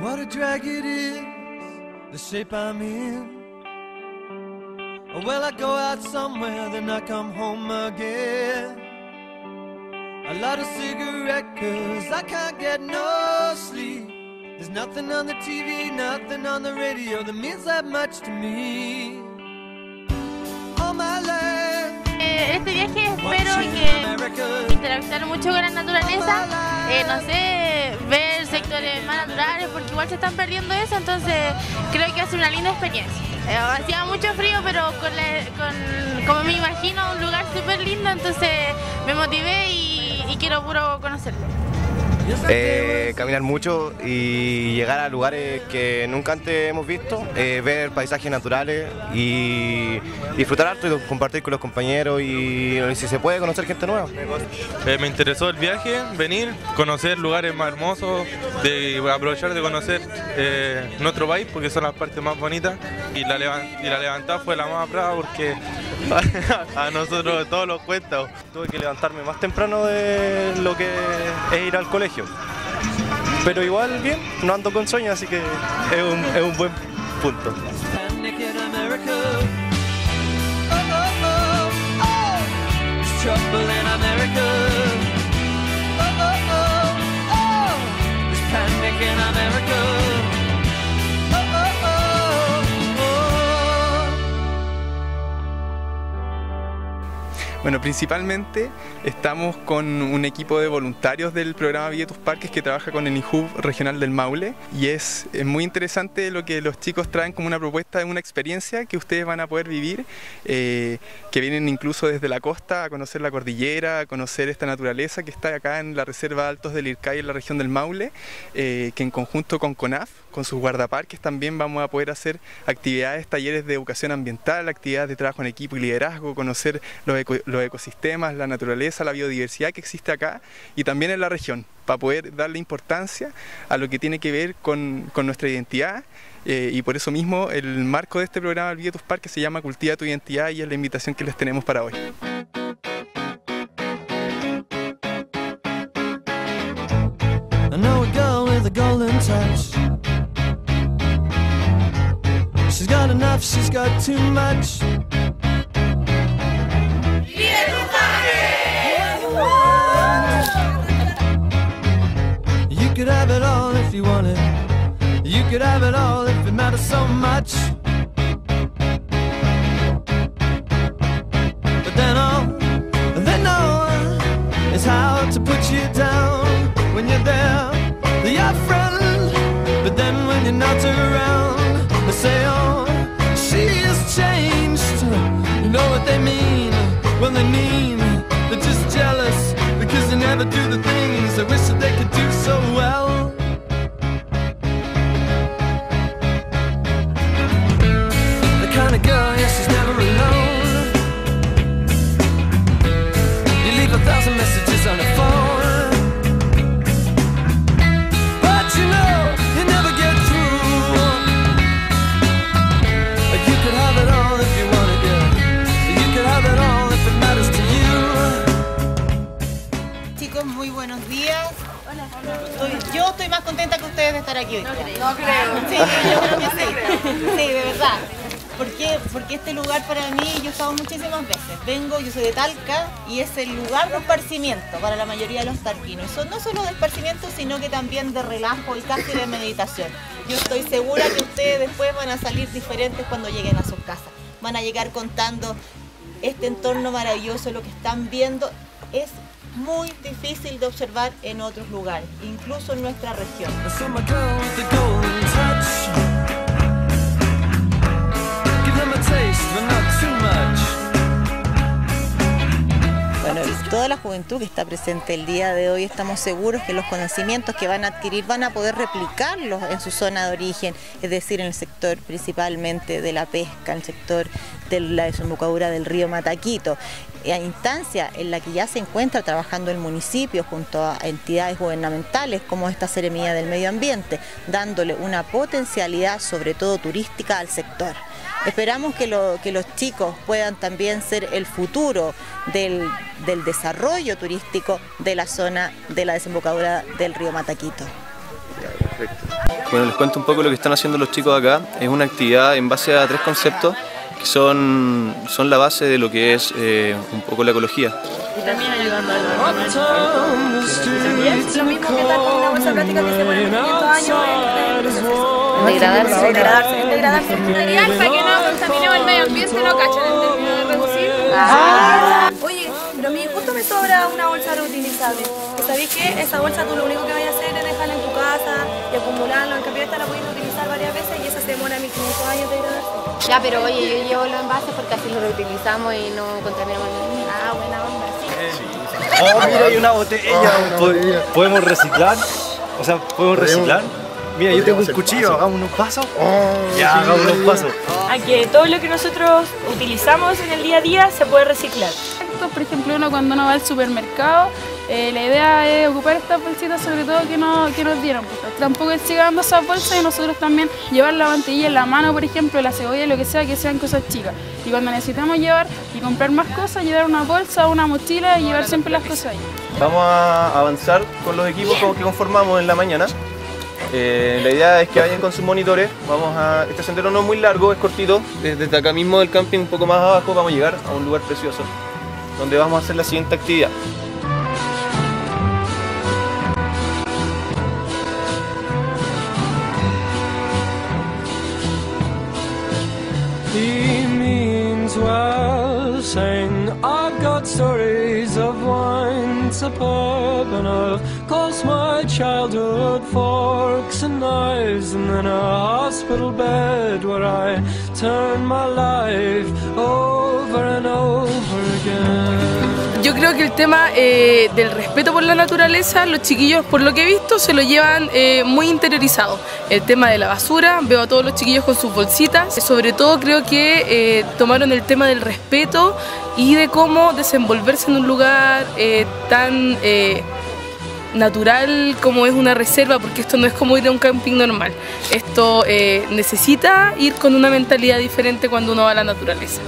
What a drag it is, the shape I'm in. Well, I go out somewhere, then I come home again. A lot of cigarette, cause I can't get no sleep. There's nothing on the TV, nothing on the radio that means that much to me. All my life, Eh, este viaje espero que interactuar mucho con la naturaleza, eh, no sé, ver sectores más naturales, porque igual se están perdiendo eso, entonces creo que ser una linda experiencia. Eh, hacía mucho frío, pero con, como me imagino, un lugar súper lindo, entonces me motivé y quiero puro conocerlo. Eh, caminar mucho y llegar a lugares que nunca antes hemos visto, eh, ver paisajes naturales y disfrutar harto y compartir con los compañeros y, si se puede conocer gente nueva. Eh, me interesó el viaje, venir, conocer lugares más hermosos, de aprovechar de conocer nuestro país porque son las partes más bonitas y la, levan- y la levantada fue la más brava porque a nosotros todos los cuesta. Tuve que levantarme más temprano de lo que es ir al colegio. Pero igual bien, no ando con sueño, así que es un, es un buen punto. Bueno, principalmente estamos con un equipo de voluntarios del programa tus Parques que trabaja con el INJUB regional del Maule y es, es muy interesante lo que los chicos traen como una propuesta de una experiencia que ustedes van a poder vivir, eh, que vienen incluso desde la costa a conocer la cordillera, a conocer esta naturaleza que está acá en la Reserva Altos del Ircay en la región del Maule, eh, que en conjunto con CONAF, con sus guardaparques también vamos a poder hacer actividades, talleres de educación ambiental, actividades de trabajo en equipo y liderazgo, conocer los, eco- los ecosistemas, la naturaleza, la biodiversidad que existe acá y también en la región, para poder darle importancia a lo que tiene que ver con, nuestra identidad. eh, y por eso mismo el marco de este programa El Vive tus Parques se llama Cultiva tu identidad y es la invitación que les tenemos para hoy. Got enough, she's got too much. You could have it all if you wanted. You could have it all if it matters so much. But then all they know is how to put you down when you're there. They're your friend, but then when you're not around, because do the things they wish that they could do Estoy- yo estoy más contenta que ustedes de estar aquí hoy. No creo. Sí, yo creo que sí. Sí, de verdad. ¿Por qué? Porque este lugar para mí, yo he estado muchísimas veces. Vengo, yo soy de Talca y es el lugar de esparcimiento para la mayoría de los talquinos. Son no solo de esparcimiento, sino que también de relajo y casi de meditación. Yo estoy segura que ustedes después van a salir diferentes cuando lleguen a sus casas. Van a llegar contando este entorno maravilloso, lo que están viendo es muy difícil de observar en otros lugares, incluso en nuestra región. Bueno, y toda la juventud que está presente el día de hoy estamos seguros que los conocimientos que van a adquirir van a poder replicarlos en su zona de origen, es decir, en el sector principalmente de la pesca, en el sector de la desembocadura del río Mataquito, instancia en la que ya se encuentra trabajando el municipio junto a entidades gubernamentales como esta Seremía del Medio Ambiente, dándole una potencialidad sobre todo turística al sector. Esperamos que, que los chicos puedan también ser el futuro del, del desarrollo turístico de la zona de la desembocadura del río Mataquito. Bueno, les cuento un poco lo que están haciendo los chicos acá. Es una actividad en base a tres conceptos que son, son la base de lo que es eh, un poco la ecología. Y también ayudando a lo mismo que tal con una bolsa plástica que se pone por 500 años en Degradarse. degradarse. Degradarse. Material para que no contaminemos el medio ambiente, no cachan en términos de reducir. Oye, pero a mí justo me sobra una bolsa reutilizable. ¿Y ¿Sabéis qué? Esa bolsa tú lo único que vayas a hacer casa y acumularla. En cambio esta la puedes utilizar varias veces y esa se demora 1500 años de degradarse. Ya, pero oye, yo llevo los envases porque así los reutilizamos y no contaminamos el. Ah, buena onda, sí. Oh, mira, hay una botella. ¿Po- ¿Podemos reciclar? O sea, ¿podemos reciclar? Mira, yo tengo un cuchillo, hagamos unos pasos. ya, hagamos unos pasos. a que todo lo que nosotros utilizamos en el día a día se puede reciclar. Por ejemplo, uno cuando uno va al supermercado, eh, la idea es ocupar estas bolsitas sobre todo que, no, que nos dieron. pues. Tampoco es siga dando esas bolsas y nosotros también llevar la mantilla en la mano, por ejemplo, la cebolla, lo que sea, que sean cosas chicas. Y cuando necesitamos llevar y comprar más cosas, llevar una bolsa una mochila y llevar siempre las cosas ahí. Vamos a avanzar con los equipos que conformamos en la mañana. Eh, la idea es que vayan con sus monitores. Vamos a, este sendero no es muy largo, es cortito. Desde acá mismo del camping, un poco más abajo, vamos a llegar a un lugar precioso donde vamos a hacer la siguiente actividad. He means well, saying I've got stories of wine, superb and of course my childhood forks and knives, and then a hospital bed where I turned my life over and over. Yo creo que el tema eh, del respeto por la naturaleza, los chiquillos, por lo que he visto, se lo llevan eh, muy interiorizado. El tema de la basura, veo a todos los chiquillos con sus bolsitas. Sobre todo creo que eh, tomaron el tema del respeto y de cómo desenvolverse en un lugar eh, tan eh, natural como es una reserva, porque esto no es como ir a un camping normal. Esto eh, necesita ir con una mentalidad diferente cuando uno va a la naturaleza.